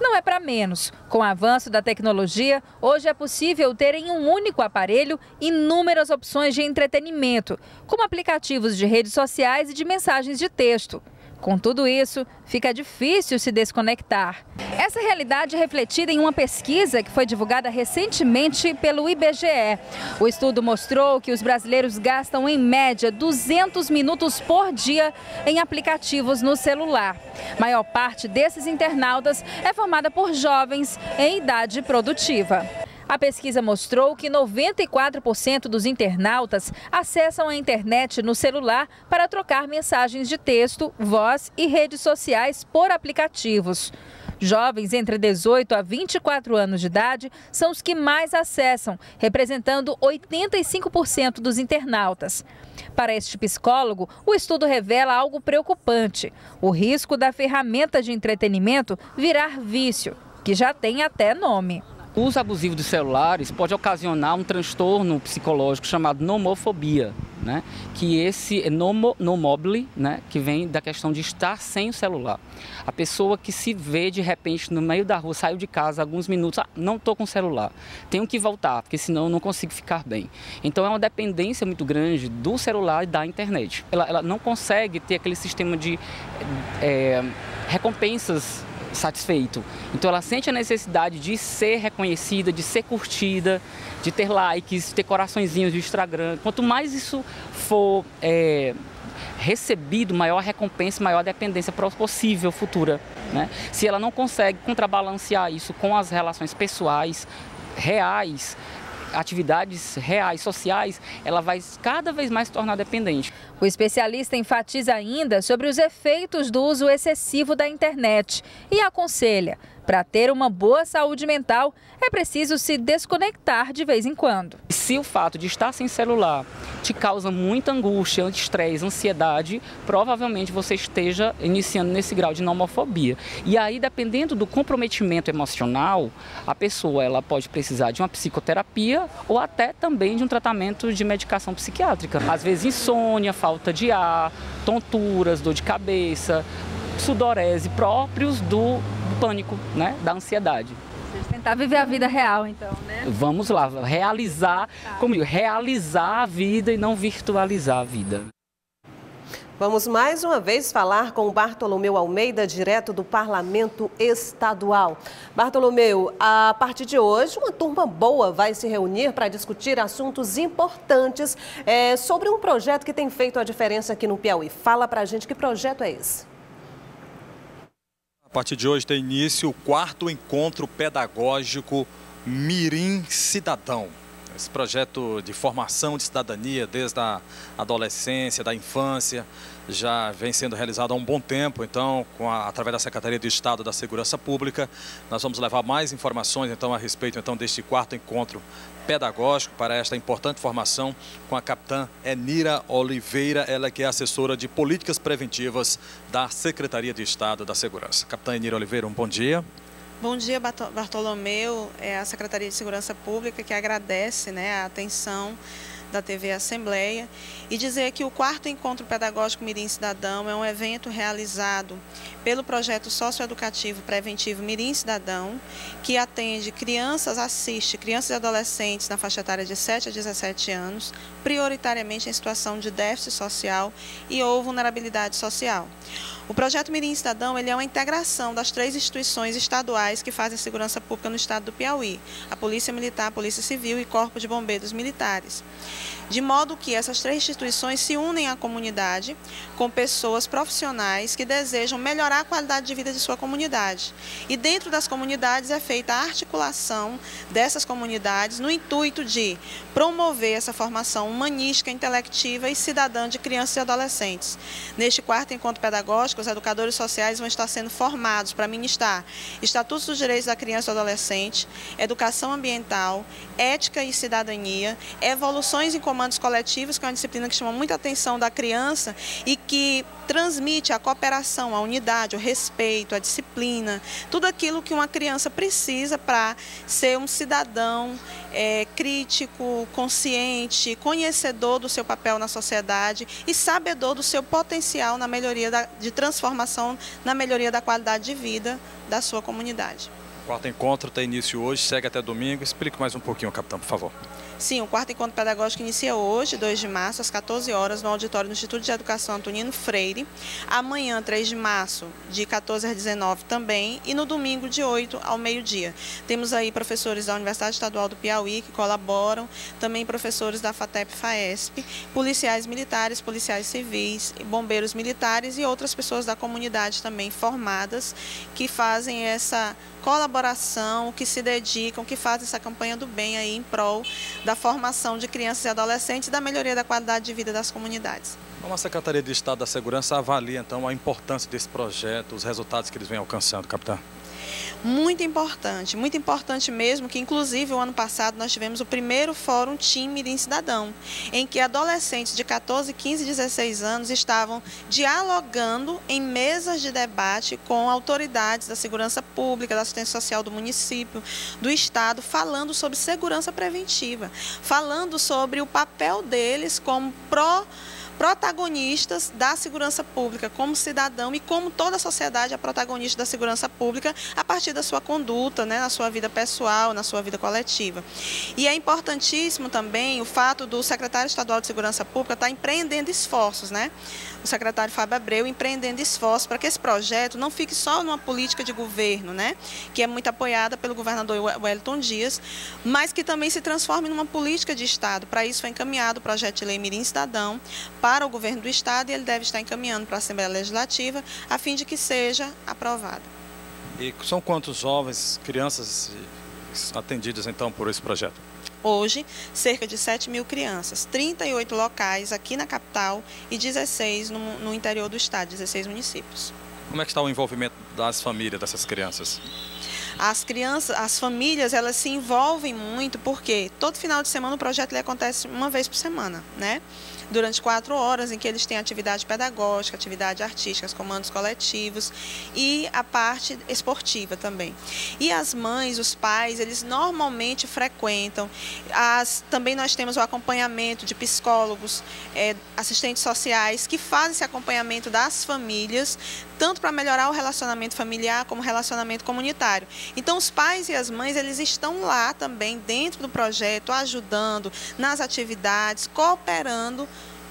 Não é para menos. Com o avanço da tecnologia, hoje é possível ter em um único aparelho inúmeras opções de entretenimento, como aplicativos de redes sociais e de mensagens de texto. Com tudo isso, fica difícil se desconectar. Essa realidade é refletida em uma pesquisa que foi divulgada recentemente pelo IBGE. O estudo mostrou que os brasileiros gastam em média 200 minutos por dia em aplicativos no celular. Maior parte desses internautas é formada por jovens em idade produtiva. A pesquisa mostrou que 94% dos internautas acessam a internet no celular para trocar mensagens de texto, voz e redes sociais por aplicativos. Jovens entre 18 a 24 anos de idade são os que mais acessam, representando 85% dos internautas. Para este psicólogo, o estudo revela algo preocupante: o risco da ferramenta de entretenimento virar vício, que já tem até nome. O uso abusivo dos celulares pode ocasionar um transtorno psicológico chamado nomofobia, né? que esse é nomo, nomobile, né? que vem da questão de estar sem o celular. A pessoa que se vê de repente no meio da rua, saiu de casa alguns minutos, ah, não estou com o celular, tenho que voltar, porque senão eu não consigo ficar bem. Então é uma dependência muito grande do celular e da internet. Ela, ela não consegue ter aquele sistema de é, recompensas satisfeito. Então ela sente a necessidade de ser reconhecida, de ser curtida, de ter likes, ter coraçõezinhos de Instagram. Quanto mais isso for é, recebido, maior recompensa, maior dependência possível futura. Né? Se ela não consegue contrabalancear isso com as relações pessoais reais, atividades reais, sociais, ela vai cada vez mais se tornar dependente. O especialista enfatiza ainda sobre os efeitos do uso excessivo da internet e aconselha para ter uma boa saúde mental, é preciso se desconectar de vez em quando. Se o fato de estar sem celular te causa muita angústia, estresse, ansiedade, provavelmente você esteja iniciando nesse grau de nomofobia. E aí, dependendo do comprometimento emocional, a pessoa ela pode precisar de uma psicoterapia ou até também de um tratamento de medicação psiquiátrica. Às vezes insônia, falta de ar, tonturas, dor de cabeça, sudorese próprios do pânico, né? Da ansiedade. Tentar viver a vida real, então, né? Vamos lá, realizar, tá. como digo, realizar a vida e não virtualizar a vida. Vamos mais uma vez falar com Bartolomeu Almeida, direto do Parlamento Estadual. Bartolomeu, a partir de hoje, uma turma boa vai se reunir para discutir assuntos importantes é, sobre um projeto que tem feito a diferença aqui no Piauí. Fala para a gente que projeto é esse. A partir de hoje tem início o quarto encontro pedagógico Mirim Cidadão. Esse projeto de formação de cidadania desde a adolescência, da infância, já vem sendo realizado há um bom tempo. Então, a, através da Secretaria de Estado da Segurança Pública, nós vamos levar mais informações então a respeito então deste quarto encontro pedagógico para esta importante formação com a capitã Enira Oliveira, ela que é assessora de políticas preventivas da Secretaria de Estado da Segurança. Capitã Enira Oliveira, um bom dia. Bom dia, Bartolomeu, é a Secretaria de Segurança Pública que agradece né, a atenção da TV Assembleia e dizer que o quarto encontro pedagógico Mirim Cidadão é um evento realizado pelo projeto socioeducativo preventivo Mirim Cidadão, que atende crianças, assiste crianças e adolescentes na faixa etária de 7 a 17 anos, prioritariamente em situação de déficit social e ou vulnerabilidade social. O projeto Mirim Cidadão ele é uma integração das três instituições estaduais que fazem segurança pública no estado do Piauí: a Polícia Militar, a Polícia Civil e Corpo de Bombeiros Militares. De modo que essas três instituições se unem à comunidade com pessoas profissionais que desejam melhorar a qualidade de vida de sua comunidade. E dentro das comunidades é feita a articulação dessas comunidades no intuito de promover essa formação humanística, intelectiva e cidadã de crianças e adolescentes. Neste quarto encontro pedagógico, os educadores sociais vão estar sendo formados para ministrar estatutos dos direitos da criança e do adolescente, educação ambiental, ética e cidadania, evoluções em comandos coletivos, que é uma disciplina que chama muita atenção da criança e que transmite a cooperação, a unidade, o respeito, a disciplina, tudo aquilo que uma criança precisa para ser um cidadão é, crítico, consciente, conhecedor do seu papel na sociedade e sabedor do seu potencial na melhoria da, de transformação, na melhoria da qualidade de vida da sua comunidade. O quarto encontro tem início hoje, segue até domingo. Explique mais um pouquinho, capitão, por favor. Sim, o quarto encontro pedagógico inicia hoje, 2 de março, às 14 horas, no auditório do Instituto de Educação Antonino Freire. Amanhã, 3 de março, de 14 às 19 também. E no domingo, de 8 ao meio-dia. Temos aí professores da Universidade Estadual do Piauí que colaboram, também professores da FATEP-FAESP, policiais militares, policiais civis, bombeiros militares e outras pessoas da comunidade também formadas que fazem essa colaboração, que se dedicam, que fazem essa campanha do bem aí em prol da formação de crianças e adolescentes e da melhoria da qualidade de vida das comunidades. Como a Secretaria de Estado da Segurança avalia então a importância desse projeto, os resultados que eles vêm alcançando, capitão? Muito importante, muito importante mesmo, que inclusive o ano passado nós tivemos o primeiro Fórum Time de Cidadão, em que adolescentes de 14, 15 e 16 anos estavam dialogando em mesas de debate com autoridades da segurança pública, da assistência social do município, do estado, falando sobre segurança preventiva, falando sobre o papel deles como pró protagonistas da segurança pública como cidadão e como toda a sociedade é protagonista da segurança pública a partir da sua conduta, né, na sua vida pessoal, na sua vida coletiva. E é importantíssimo também o fato do secretário estadual de Segurança Pública estar empreendendo esforços, né? O secretário Fábio Abreu empreendendo esforços para que esse projeto não fique só numa política de governo, né? Que é muito apoiada pelo governador Wellington Dias, mas que também se transforme numa política de Estado. Para isso foi encaminhado o projeto de lei Mirim Cidadão para o governo do Estado e ele deve estar encaminhando para a Assembleia Legislativa a fim de que seja aprovado. E são quantos jovens, crianças atendidas então por esse projeto? Hoje, cerca de 7 mil crianças, 38 locais aqui na capital e 16 no, no interior do estado, 16 municípios. Como é que está o envolvimento das famílias dessas crianças? As crianças, as famílias, elas se envolvem muito porque todo final de semana o projeto ele acontece uma vez por semana, né? Durante quatro horas, em que eles têm atividade pedagógica, atividade artística, os comandos coletivos e a parte esportiva também. E as mães, os pais, eles normalmente frequentam. As, também nós temos o acompanhamento de psicólogos, é, assistentes sociais, que fazem esse acompanhamento das famílias, tanto para melhorar o relacionamento familiar como o relacionamento comunitário. Então, os pais e as mães, eles estão lá também dentro do projeto, ajudando nas atividades, cooperando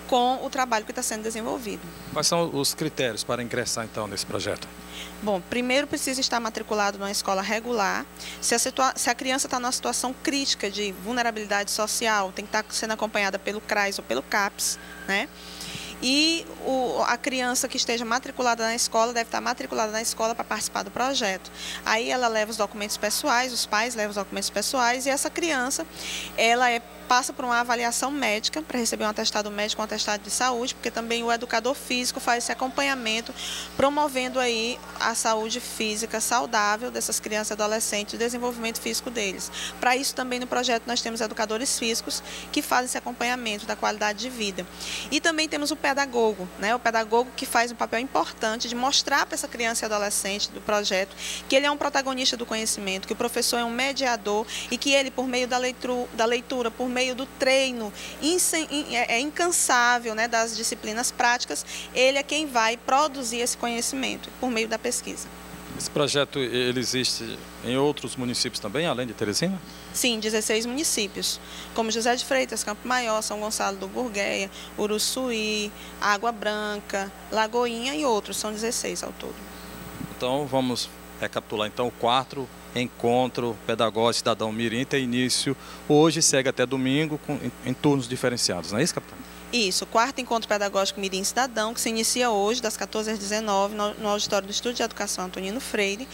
com o trabalho que está sendo desenvolvido. Quais são os critérios para ingressar então nesse projeto? Bom, primeiro precisa estar matriculado numa escola regular. Se a, se a criança está numa situação crítica de vulnerabilidade social, tem que estar sendo acompanhada pelo CRAS ou pelo CAPS, né? E o, a criança que esteja matriculada na escola deve estar matriculada na escola para participar do projeto. Aí ela leva os documentos pessoais, os pais levam os documentos pessoais e essa criança, ela é passa por uma avaliação médica para receber um atestado médico, um atestado de saúde, porque também o educador físico faz esse acompanhamento, promovendo aí a saúde física saudável dessas crianças e adolescentes, o desenvolvimento físico deles. Para isso também no projeto nós temos educadores físicos que fazem esse acompanhamento da qualidade de vida. E também temos o pedagogo, né? O pedagogo que faz um papel importante de mostrar para essa criança e adolescente do projeto que ele é um protagonista do conhecimento, que o professor é um mediador e que ele por meio da leitura, da leitura por meio meio do treino é, é incansável né, das disciplinas práticas, ele é quem vai produzir esse conhecimento por meio da pesquisa. Esse projeto ele existe em outros municípios também, além de Teresina? Sim, 16 municípios, como José de Freitas, Campo Maior, São Gonçalo do Burgueia, Uruçuí, Água Branca, Lagoinha e outros, são 16 ao todo. Então vamos recapitular então o quarto Encontro Pedagógico Cidadão Mirim tem início hoje segue até domingo com, em, em turnos diferenciados, não é isso, capitão? Isso, quarto encontro pedagógico Mirim Cidadão, que se inicia hoje, das 14 às 19 no, no auditório do Estúdio de Educação Antonino Freire.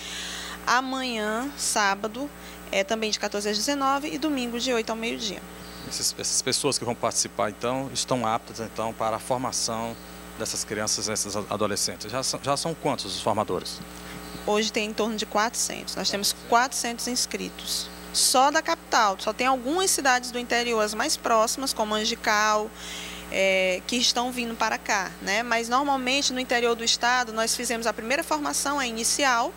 Amanhã, sábado, é também de 14 às 19 e domingo de 8 ao meio-dia. Essas pessoas que vão participar, então, estão aptas, então, para a formação dessas crianças, dessas adolescentes. Já são, já são quantos os formadores? Hoje tem em torno de 400. Nós temos 400 inscritos. Só da capital. Só tem algumas cidades do interior, as mais próximas, como Angical, é, que estão vindo para cá, né? Mas normalmente no interior do estado nós fizemos a primeira formação, a inicial,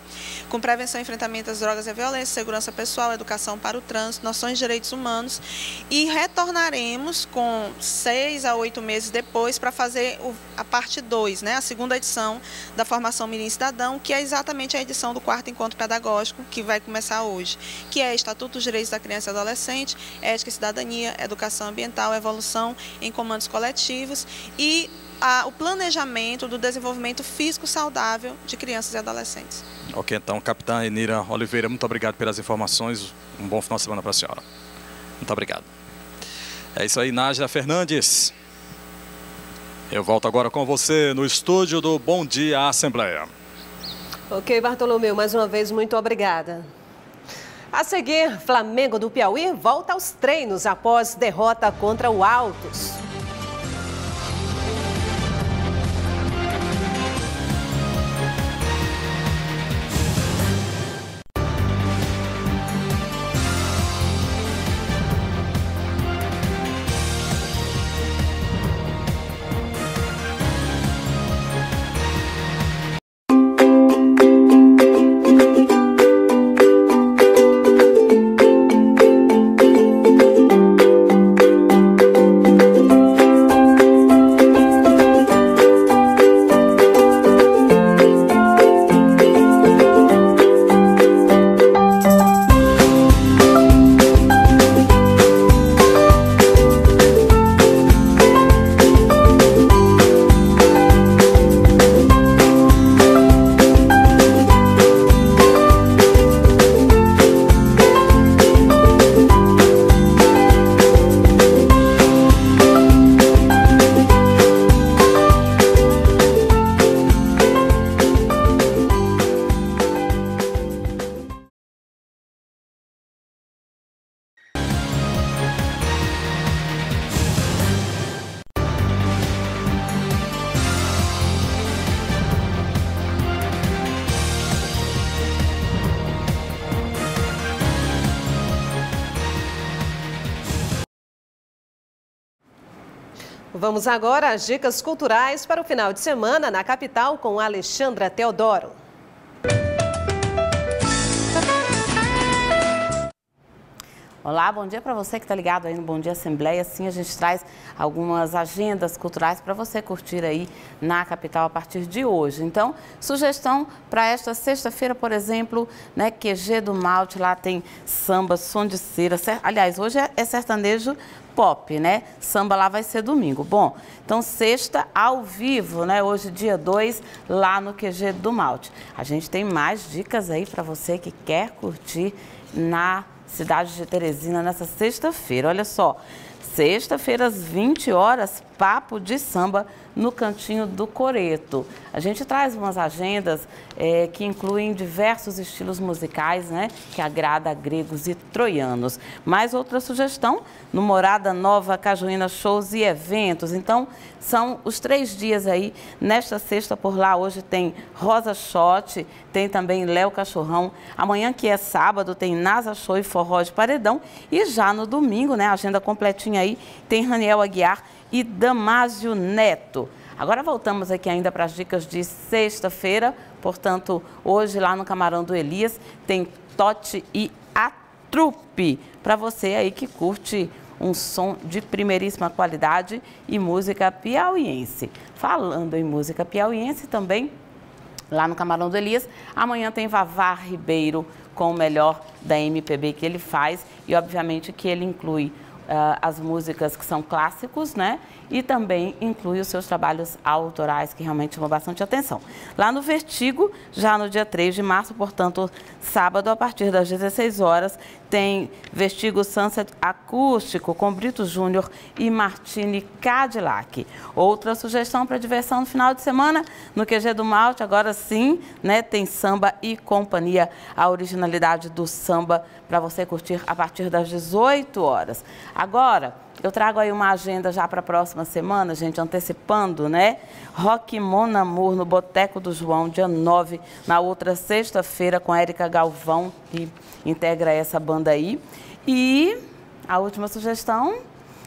com prevenção e enfrentamento às drogas e violência, segurança pessoal, educação para o trânsito, noções de direitos humanos e retornaremos com seis a oito meses depois para fazer a parte 2, né? A segunda edição da formação Mirim Cidadão, que é exatamente a edição do quarto encontro pedagógico que vai começar hoje, que é Estatuto dos Direitos da Criança e Adolescente, Ética e Cidadania, Educação Ambiental, Evolução em Comandos Coletivos coletivos e a, o planejamento do desenvolvimento físico saudável de crianças e adolescentes. Ok, então, capitã Enira Oliveira, muito obrigado pelas informações. Um bom final de semana para a senhora. Muito obrigado. É isso aí, Nájila Fernandes. Eu volto agora com você no estúdio do Bom Dia Assembleia. Ok, Bartolomeu, mais uma vez, muito obrigada. A seguir, Flamengo do Piauí volta aos treinos após derrota contra o Altos. Vamos agora às dicas culturais para o final de semana na capital com Alexandra Teodoro. Bom dia para você que está ligado aí no Bom Dia Assembleia. Sim, a gente traz algumas agendas culturais para você curtir aí na capital a partir de hoje. Então, sugestão para esta sexta-feira, por exemplo, né, QG do Malte, lá tem samba, som de cera. Aliás, hoje é, é sertanejo pop, né? Samba lá vai ser domingo. Bom, então sexta ao vivo, né? Hoje dia 2, lá no QG do Malte. A gente tem mais dicas aí para você que quer curtir na cidade de Teresina nessa sexta-feira. Olha só, sexta-feira às 20 horas, papo de samba no Cantinho do Coreto. A gente traz umas agendas é, que incluem diversos estilos musicais, né? Que agrada a gregos e troianos. Mais outra sugestão, no Morada Nova Cajuína Shows e Eventos. Então, são os três dias aí. Nesta sexta por lá, hoje tem Rosa Shot, tem também Léo Cachorrão. Amanhã, que é sábado, tem Nasa Show e Forró de Paredão. E já no domingo, né? Agenda completinha aí, tem Raniel Aguiar e Damásio Neto. Agora voltamos aqui ainda para as dicas de sexta-feira, portanto, hoje lá no Camarão do Elias tem Tote e a Trupe, para você aí que curte um som de primeiríssima qualidade e música piauiense. Falando em música piauiense também, lá no Camarão do Elias, amanhã tem Vavá Ribeiro com o melhor da MPB que ele faz e obviamente que ele inclui as músicas que são clássicos, né? e também inclui os seus trabalhos autorais, que realmente chamam bastante atenção. Lá no Vertigo, já no dia 3 de março, portanto, sábado, a partir das 16 horas, tem Vestigo Sunset Acústico com Brito Júnior e Martini Cadillac. Outra sugestão para diversão no final de semana, no QG do Malte, agora sim, né, tem samba e companhia, a originalidade do samba para você curtir a partir das 18 horas. Agora, eu trago aí uma agenda já para a próxima semana, gente, antecipando, né? Rock Mon Amour no Boteco do João, dia 9, na outra sexta-feira, com Érica Galvão, que integra essa banda aí. E a última sugestão,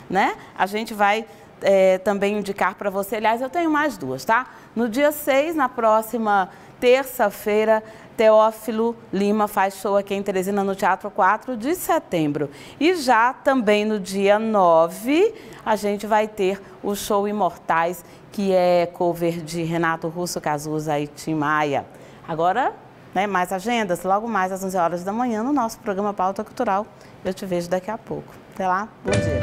né? A gente vai é, também indicar para você, aliás, eu tenho mais duas, tá? No dia 6, na próxima terça-feira, Teófilo Lima faz show aqui em Teresina no Teatro 4 de setembro. E já também no dia 9, a gente vai ter o show Imortais, que é cover de Renato Russo, Cazuza e Tim Maia. Agora, né, mais agendas, logo mais às 11 horas da manhã no nosso programa Pauta Cultural. Eu te vejo daqui a pouco. Até lá, bom dia.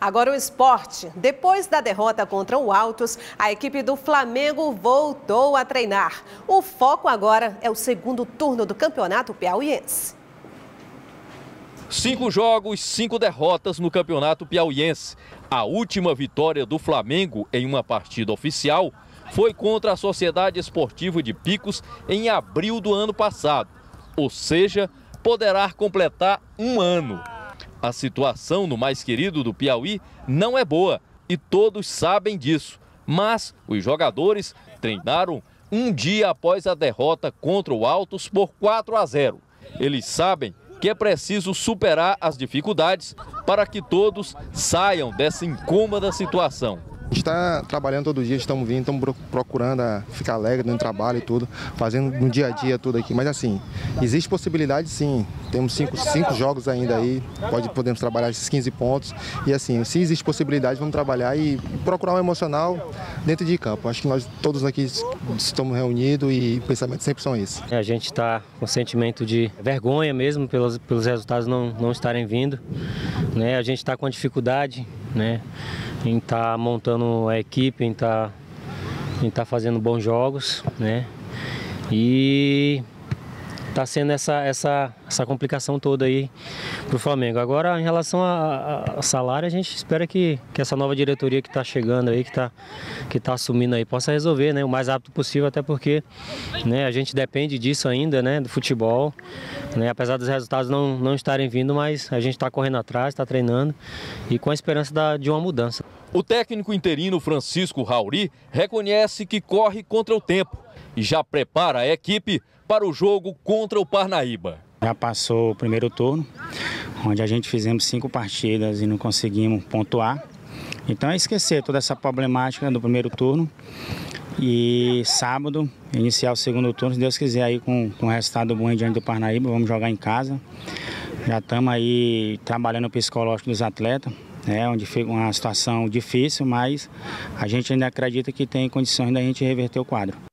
Agora o esporte. Depois da derrota contra o Altos, a equipe do Flamengo voltou a treinar. O foco agora é o segundo turno do Campeonato Piauiense. Cinco jogos, cinco derrotas no Campeonato Piauiense. A última vitória do Flamengo em uma partida oficial foi contra a Sociedade Esportiva de Picos em abril do ano passado. Ou seja, poderá completar um ano. A situação no mais querido do Piauí não é boa e todos sabem disso. Mas os jogadores treinaram um dia após a derrota contra o Altos por 4 a 0. Eles sabem que é preciso superar as dificuldades para que todos saiam dessa incômoda situação. Está trabalhando todo dia, estamos vindo, estamos procurando ficar alegre no trabalho e tudo, fazendo no dia a dia tudo aqui. Mas assim, existe possibilidade sim. Temos cinco, cinco jogos ainda aí, pode, podemos trabalhar esses 15 pontos. E assim, se existe possibilidade, vamos trabalhar e procurar um emocional dentro de campo. Acho que nós todos aqui estamos reunidos e pensamentos sempre são esses. A gente está com sentimento de vergonha mesmo pelos, pelos resultados não, não estarem vindo. Né? A gente está com dificuldade, né? em estar tá montando a equipe, em tá, tá fazendo bons jogos, né? E tá sendo essa, essa, essa complicação toda aí pro Flamengo. Agora, em relação a, a, salário, a gente espera que, que essa nova diretoria que está chegando aí, que está que tá assumindo aí, possa resolver, né? O mais rápido possível, até porque né, a gente depende disso ainda, né? Do futebol, né? Apesar dos resultados não, não estarem vindo, mas a gente está correndo atrás, está treinando e com a esperança da, de uma mudança. O técnico interino Francisco Rauri reconhece que corre contra o tempo e já prepara a equipe para o jogo contra o Parnaíba. Já passou o primeiro turno, onde a gente fizemos cinco partidas e não conseguimos pontuar. Então é esquecer toda essa problemática do primeiro turno e sábado iniciar o segundo turno, se Deus quiser aí com, com o resultado bom diante do Parnaíba, vamos jogar em casa. Já estamos aí trabalhando o psicológico dos atletas, né, onde fica uma situação difícil, mas a gente ainda acredita que tem condições da gente reverter o quadro.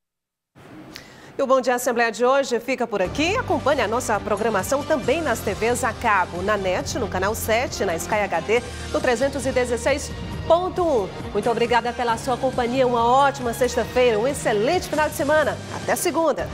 E o Bom Dia Assembleia de hoje fica por aqui. Acompanhe a nossa programação também nas TVs a cabo, na NET, no canal 7, na Sky HD, no 316.1. Muito obrigada pela sua companhia. Uma ótima sexta-feira, um excelente final de semana. Até segunda.